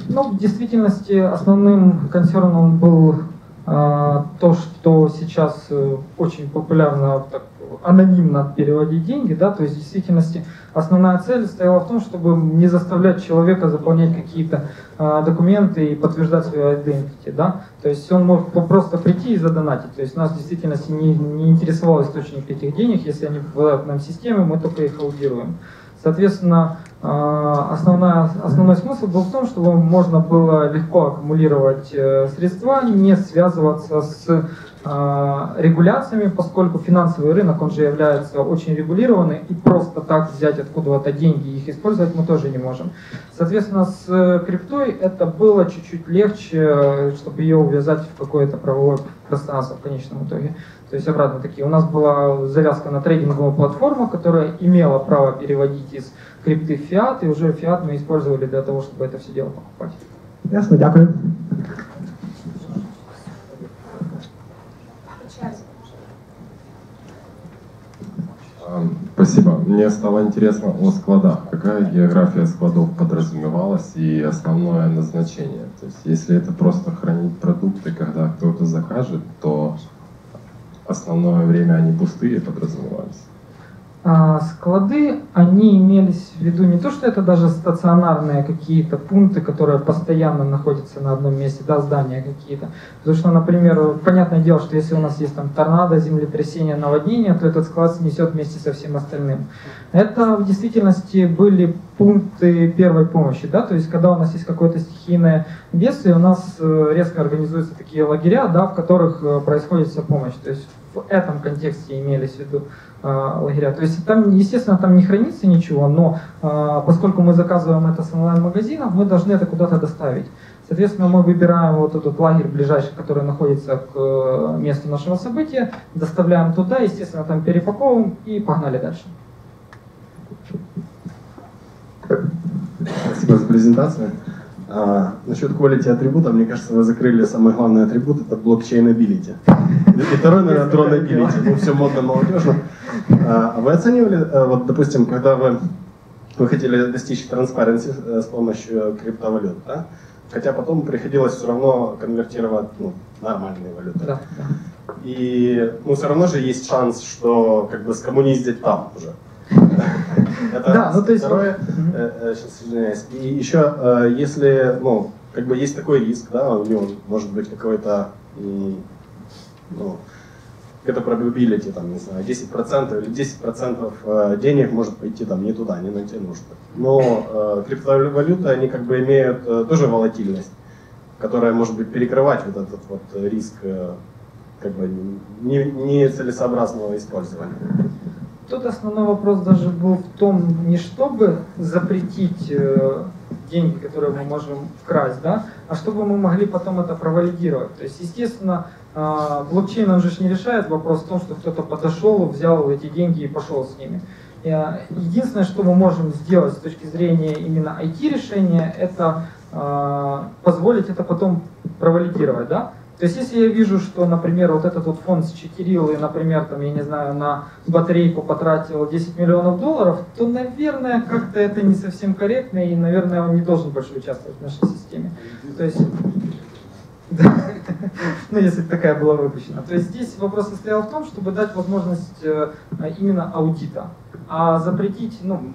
Ну, в действительности основным консерном был а, то, что сейчас э, очень популярно так, анонимно переводить деньги, да, то есть в действительности основная цель стояла в том, чтобы не заставлять человека заполнять какие-то э, документы и подтверждать свою identity, да, то есть он мог просто прийти и задонатить, то есть нас в действительности не, не интересовал источник этих денег, если они попадают к нам в систему, мы только их аудируем. Соответственно, А, Основная, основной смысл был в том, чтобы можно было легко аккумулировать э, средства, не связываться с регуляциями, поскольку финансовый рынок, он же является очень регулированный, и просто так взять откуда-то деньги и их использовать мы тоже не можем. Соответственно, с э, криптой это было чуть-чуть легче, чтобы ее увязать в какое-то правовое пространство в конечном итоге. То есть обратно такие. У нас была завязка на трейдинговую платформу, которая имела право переводить из крипты в фиат, и уже фиат мы использовали для того, чтобы это все дело покупать. Ясно, дякую. Спасибо. Мне стало интересно о складах. Какая география складов подразумевалась и основное назначение? То есть, если это просто хранить продукты, когда кто-то закажет, то основное время они пустые подразумевались. А склады, они имелись в виду не то, что это даже стационарные какие-то пункты, которые постоянно находятся на одном месте, да, здания какие-то. Потому что, например, понятное дело, что если у нас есть там торнадо, землетрясение, наводнение, то этот склад снесет вместе со всем остальным. Это в действительности были пункты первой помощи, да, то есть когда у нас есть какое-то стихийное бедствие, у нас э, резко организуются такие лагеря, да, в которых э, происходит вся помощь. То есть в этом контексте имелись в виду лагеря. То есть там, естественно, там не хранится ничего, но э, поскольку мы заказываем это с онлайн-магазинов, мы должны это куда-то доставить. Соответственно, мы выбираем вот этот лагерь ближайший, который находится к э, месту нашего события, доставляем туда, естественно, там перепаковываем и погнали дальше. Спасибо за презентацию. А, насчет quality атрибута, мне кажется, вы закрыли самый главный атрибут, это blockchainability. И второй, наверное, droneability. Ну, все модно, молодежно. А а вы оценивали, э, вот, допустим, когда вы, вы хотели достичь транспаренции э, с помощью криптовалют, да? Хотя потом приходилось все равно конвертировать ну, нормальные валюты. Да, да. И ну, все равно же есть шанс, что как бы скоммуниздить там уже. Это Да, ну, то есть Второе, э, э, сейчас извиняюсь. И еще, э, если, ну, как бы есть такой риск, да, у него может быть какой-то, ну, это probability, там, не знаю, 10% или 10% э, денег может пойти там не туда, не на те нужды. Но э, криптовалюты, они как бы имеют э, тоже волатильность, которая может быть перекрывать вот этот вот риск э, как бы не- нецелесообразного использования. Тут основной вопрос даже был в том, не чтобы запретить э, деньги, которые мы можем вкрасть, да, а чтобы мы могли потом это провалидировать. То есть, естественно, э, блокчейн, он же не решает вопрос в том, что кто-то подошел, взял эти деньги и пошел с ними. Э, Единственное, что мы можем сделать с точки зрения именно IT-решения, это позволить это потом провалидировать, да? То есть, если я вижу, что, например, вот этот вот фонд счетирил и, например, там, я не знаю, на батарейку потратил 10 миллионов долларов, то, наверное, как-то это не совсем корректно, и, наверное, он не должен больше участвовать в нашей системе. То есть, ну, если такая была выпущена. То есть здесь вопрос состоял в том, чтобы дать возможность э, именно аудита. А запретить, ну,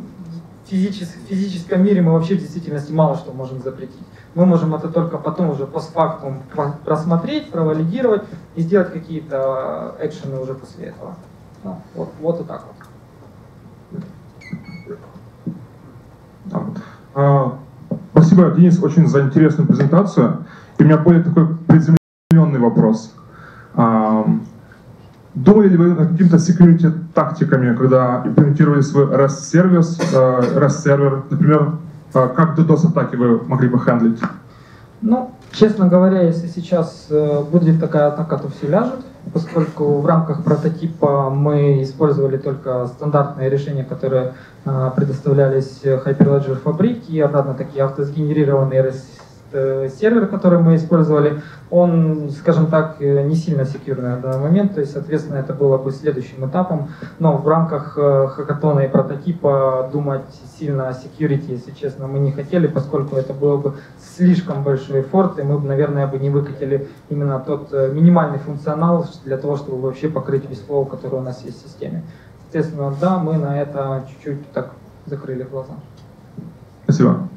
в физическом мире мы вообще в действительности мало что можем запретить. Мы можем это только потом уже постфактум про- просмотреть, провалидировать и сделать какие-то экшены уже после этого. Ну, вот, вот и так вот. Да. А, Спасибо, Денис, очень за интересную презентацию. И у меня более такой приземленный вопрос. А, Думали ли вы над какими-то security тактиками, когда имплементировали свой REST-сервис, э, REST-сервер, например, как DDoS-атаки вы могли бы хендлить? Ну, честно говоря, если сейчас э, будет такая атака, то все ляжет, поскольку в рамках прототипа мы использовали только стандартные решения, которые э, предоставлялись Hyperledger фабрики, и обратно такие э, сервер, который мы использовали, он, скажем так, э, не сильно секьюрный на данный момент, то есть, соответственно, это было бы следующим этапом. Но в рамках э, хакатона и прототипа думать сильно о security, если честно, мы не хотели, поскольку это было бы слишком большой эфорт, и мы бы, наверное, бы не выкатили именно тот э, минимальный функционал для того, чтобы вообще покрыть весь флоу, который у нас есть в системе. Соответственно, да, мы на это чуть-чуть так закрыли глаза. Спасибо.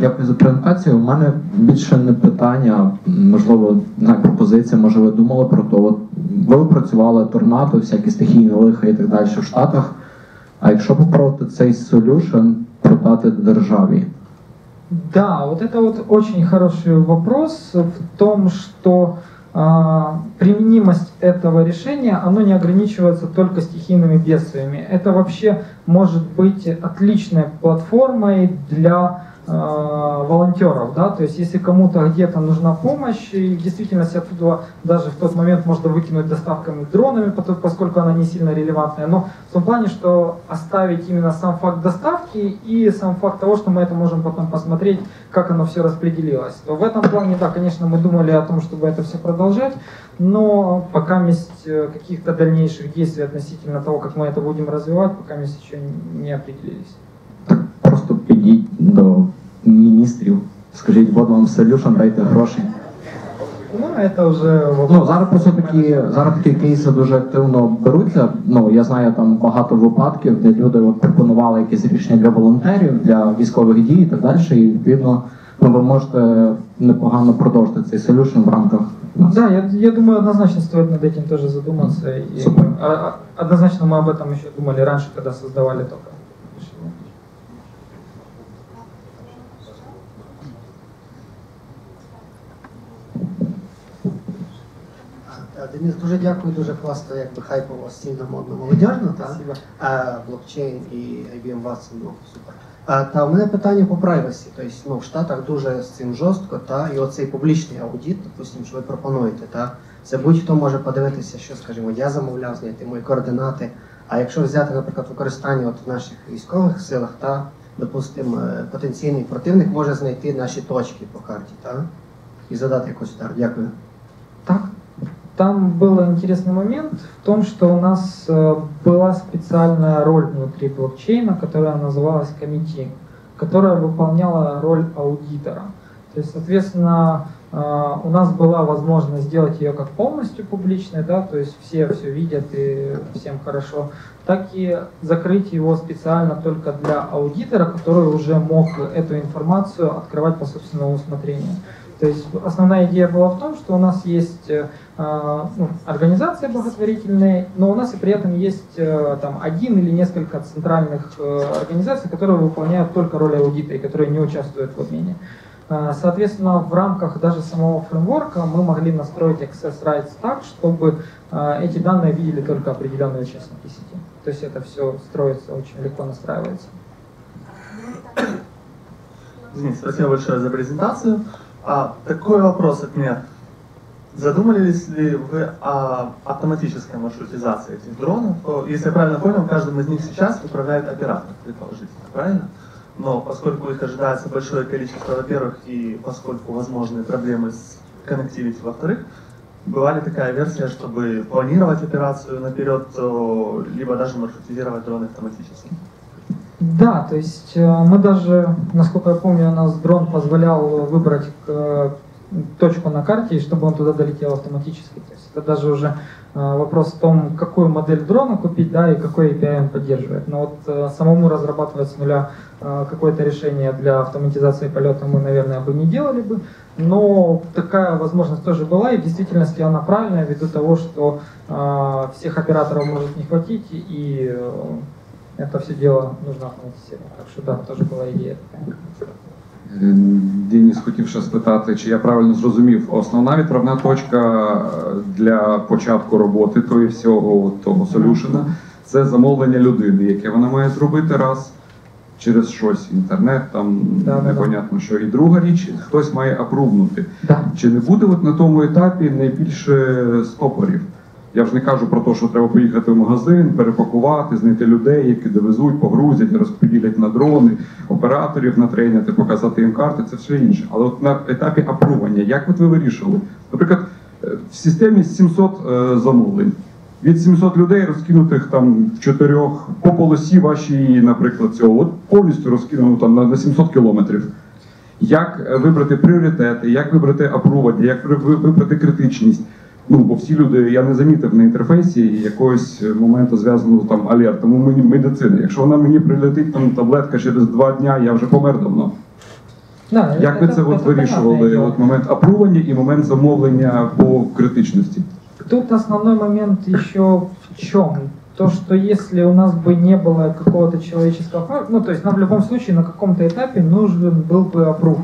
Дякую за презентацію. У мене більше не питання, а, можливо, не пропозиція. Може, ви думали про то. От ви працювали торнадо, всякі стихійні лиха і так далі в Штатах. А якщо попробувати цей солюшн продати державі? Да, вот это вот очень хороший вопрос в том, что а, применимость этого решения, оно не ограничивается только стихийными бедствиями. Это вообще может быть отличной платформой для а, волонтеров, да, то есть если кому-то где-то нужна помощь, и в действительности оттуда даже в тот момент можно выкинуть доставками дронами, поскольку она не сильно релевантная, но в том плане, что оставить именно сам факт доставки и сам факт того, что мы это можем потом посмотреть, как оно все распределилось. То в этом плане, да, конечно, мы думали о том, чтобы это все продолжать, но пока есть э, каких-то дальнейших действий относительно того, как мы это будем развивать, пока еще не определились. Просто підіть до міністрів, скажіть, от вам солюшн, дайте гроші. Ну, это уже вопрос. Ну зараз просто такі зараз такі кейси дуже активно беруться. Ну я знаю там багато випадків, де люди от пропонували якісь рішення для волонтерів, для військових дій і так далі. І відповідно, ну ви можете непогано продовжити цей солюшн в рамках. нас. Да, я, я думаю, однозначно стоит над этим тоже задуматься. И, Супер. а- а- однозначно мы об этом еще думали раньше, когда создавали только. Денис, дуже дякую, дуже класно, якби хайпово стільно модно молодіжно, та? А, блокчейн і IBM Watson, ну супер. А, та у мене питання по privacy. Тобто, ну, в Штатах дуже з цим жорстко, та, і оцей публічний аудит, допустим, що ви пропонуєте, та, це будь-хто може подивитися, що, скажімо, я замовляв зняти мої координати. А якщо взяти, наприклад, використання от в наших військових силах, та, допустимо, е, потенційний противник може знайти наші точки по карті, та, і задати якийсь удар. Дякую. Так. Там был интересный момент в том, что у нас э, была специальная роль внутри блокчейна, которая называлась комитет, которая выполняла роль аудитора. То есть, соответственно, э, у нас была возможность сделать ее как полностью публичной, да, то есть все все видят и всем хорошо, так и закрыть его специально только для аудитора, который уже мог эту информацию открывать по собственному усмотрению. То есть основная идея была в том, что у нас есть э, а, ну, организации благотворительные, но у нас и при этом есть э, там один или несколько центральных э, организаций, которые выполняют только роль аудита и которые не участвуют в обмене. Соответственно, в рамках даже самого фреймворка мы могли настроить access rights так, чтобы эти данные видели только определенные участники сети. То есть это все строится, очень легко настраивается. Денис, спасибо большое за презентацию. А, такой вопрос от меня. Задумались ли вы о автоматической маршрутизации этих дронов? Если я правильно понял, каждым из них сейчас управляет оператор, предположительно, правильно? Но поскольку их ожидается большое количество, во-первых, и поскольку возможны проблемы с connectivity, во-вторых, была ли такая версия, чтобы планировать операцию наперед, либо даже маршрутизировать дроны автоматически? Да, то есть э, мы даже, насколько я помню, у нас дрон позволял выбрать э, точку на карте, чтобы он туда долетел автоматически. То есть это даже уже э, вопрос в том, какую модель дрона купить, да, и какой API он поддерживает. Но вот самому разрабатывать с нуля какое-то решение для автоматизации полета мы, наверное, бы не делали бы. Но такая возможность тоже была, и в действительности она правильная, ввиду того, что всех операторов может не хватить, и это все дело нужно автоматизировать. Так что да, тоже была идея такая. Е, хотів ще спитати, чи я правильно зрозумів, основна відправна точка е, для початку роботи тої всього того солюшена це замовлення людини, яке вона має зробити раз через щось, інтернет, там Да, да, да. непонятно що. І друга річ, хтось має апрувнути. Да. Чи не буде от на тому етапі найбільше стопорів? Я ж не кажу про те, що треба поїхати в магазин, перепакувати, знайти людей, які довезуть, погрузять, розподілять на дрони, операторів натрейнити, показати їм карти, це все інше. Але от на етапі апрування, як от ви вирішили? Наприклад, е, в системі 700 е, замовлень. Від 700 людей розкинутих там в чотирьох по полосі вашій, наприклад, цього, от повністю розкинуто там на, на 700 кілометрів. Як е, вибрати пріоритети, як вибрати апрування, як ви- ви- вибрати критичність? Ну, бо всі люди, я не замітив на інтерфейсі якогось моменту зв'язаного там алертом. Ну, мені медицина. Якщо вона мені прилетить там таблетка через два дня, я вже помер давно. Да, Як ви это- це от это понятное вирішували? дело. От момент апрування і момент замовлення по критичності? Тут основной момент еще в чем? То, что если у нас бы не было какого-то человеческого фактора, ну, то есть нам в любом случае на каком-то этапе нужен был бы опруф.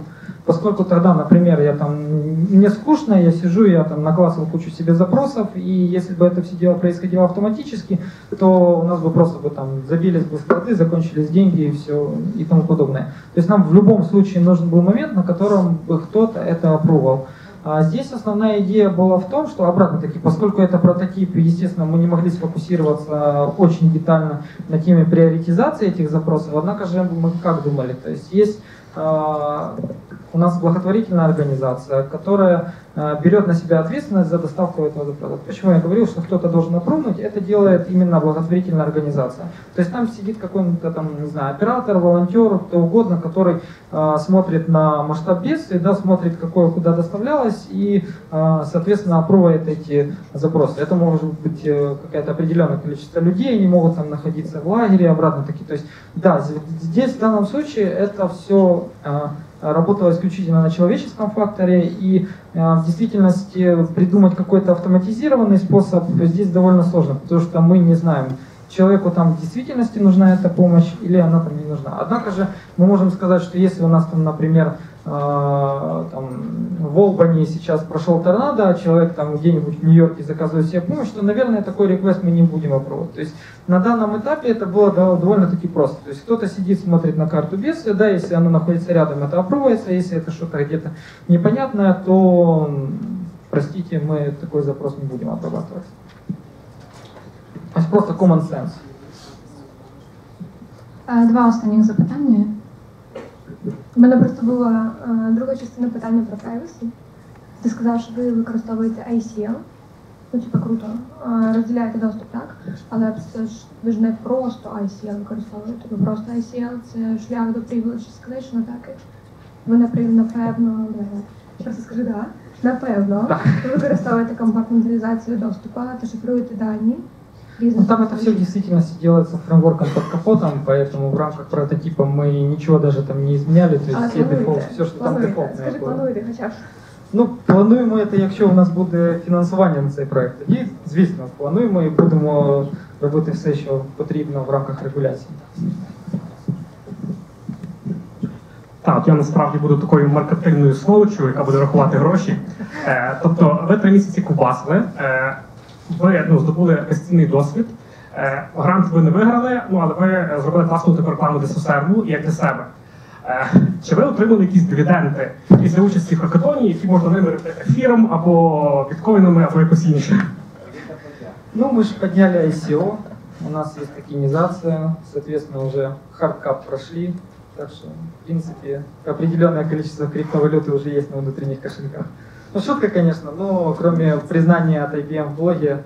Поскольку тогда, например, я там, мне скучно, я сижу, я там наклассал кучу себе запросов, и если бы это все дело происходило автоматически, то у нас бы просто бы там забились бы склады, закончились деньги и все и тому подобное. То есть нам в любом случае нужен был момент, на котором бы кто-то это опрувал. А здесь основная идея была в том, что обратно-таки, поскольку это прототип, естественно, мы не могли сфокусироваться очень детально на теме приоритизации этих запросов, однако же мы как думали, то есть есть а, у нас благотворительная организация, которая а, берет на себя ответственность за доставку этого запроса. Почему я говорил, что кто-то должен опробовать, это делает именно благотворительная организация. То есть там сидит какой-то там, не знаю, оператор, волонтер, кто угодно, который а, смотрит на масштаб бедствия, да, смотрит, какое куда доставлялось и, а, соответственно, опробует эти запросы. Это может быть э, какое-то определенное количество людей, они могут там находиться в лагере, обратно-таки. То есть, да, здесь в данном случае это все работало исключительно на человеческом факторе, и а, в действительности придумать какой-то автоматизированный способ здесь довольно сложно, потому что мы не знаем, человеку там в действительности нужна эта помощь или она там не нужна. Однако же мы можем сказать, что если у нас там, например, э, там, в Олбани сейчас прошел торнадо, а человек там где-нибудь в Нью-Йорке заказывает себе помощь, то, наверное, такой реквест мы не будем опробовать. То есть на данном этапе это было дов- довольно-таки просто. То есть кто-то сидит, смотрит на карту бедствия, да, если оно находится рядом, это опробуется, если это что-то где-то непонятное, то, простите, мы такой запрос не будем обрабатывать. То просто common sense. Е, Два останніх запитання. У мене просто була е, друга частина питання про privacy. Ти сказав, що ви використовуєте ICL. Ну, типа круто. Е, Розділяєте доступ, так? Але це ж ви ж не просто ICL використовуєте. Ви просто ICL це шлях до privilege escalation атаки. Ви напри- напевно, давай, просто скажи да. Напевно, ви використовуєте компартменталізацію доступу та шифруєте дані. Ну, там это все в действительности делается фреймворком под капотом, поэтому в рамках прототипа мы ничего даже там не изменяли, то есть Але все дефолт, плануєте? все, что там Плануєте? дефолтное Скажи, было. плануєте хоча б. Ну, плануємо це, якщо у нас буде фінансування на цей проект. Тоді, звісно, плануємо і будемо робити все, що потрібно в рамках регуляції. Так, от я насправді буду такою маркетинною сволочою, яка буде рахувати гроші. Е, тобто, ви три місяці кубасили, е, ви ну, здобули постійний досвід. Е, грант ви не виграли, ну але ви зробили класну таку рекламу для Сосерву як для себе. Е, чи ви отримали якісь дивіденди після участі в хакатоні, які можна вимірити ефіром або біткоїнами, або якось інше? Ну, мы же подняли ICO, у нас есть токенизация, соответственно, уже hard cap прошли, так что, в принципе, определенное количество криптовалюты уже есть на внутренних кошельках. Ну, шутка, конечно, но кроме признания от IBM в блоге,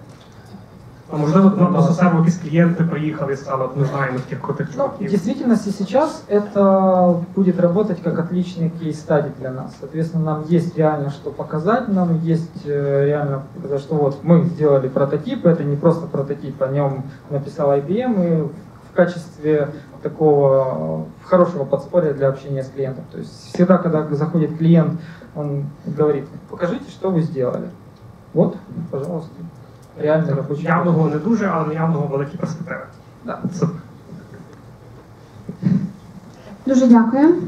А можливо, до, до Сосерву якісь клієнти приїхали і сказали, от ми знаємо таких крутих В чуваків. действительности сейчас это будет работать как отличный кейс-стадий для нас. Соответственно, нам есть реально что показать, нам есть э, реально показать, что вот мы сделали прототип, это не просто прототип, о нем написал IBM, и в качестве такого э, хорошего подспорья для общения с клиентом. То есть всегда, когда заходит клиент, он говорит, покажите, что вы сделали. Вот, пожалуйста, реальный рабочий Явного не дуже, але явного великі перспективи. Да. Супер. Дуже дякую.